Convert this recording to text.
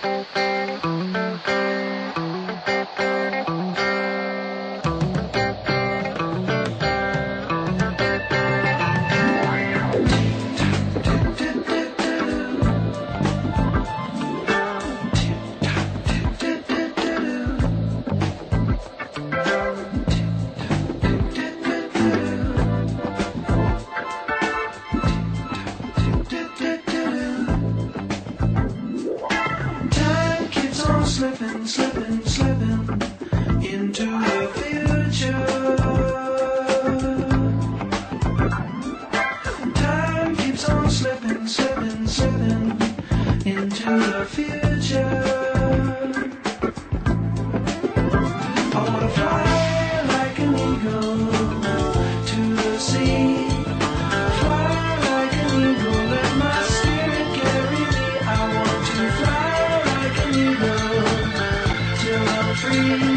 Time slipping, slipping, slipping into the future. Time keeps on slipping, slipping, slipping into the future. Thank you.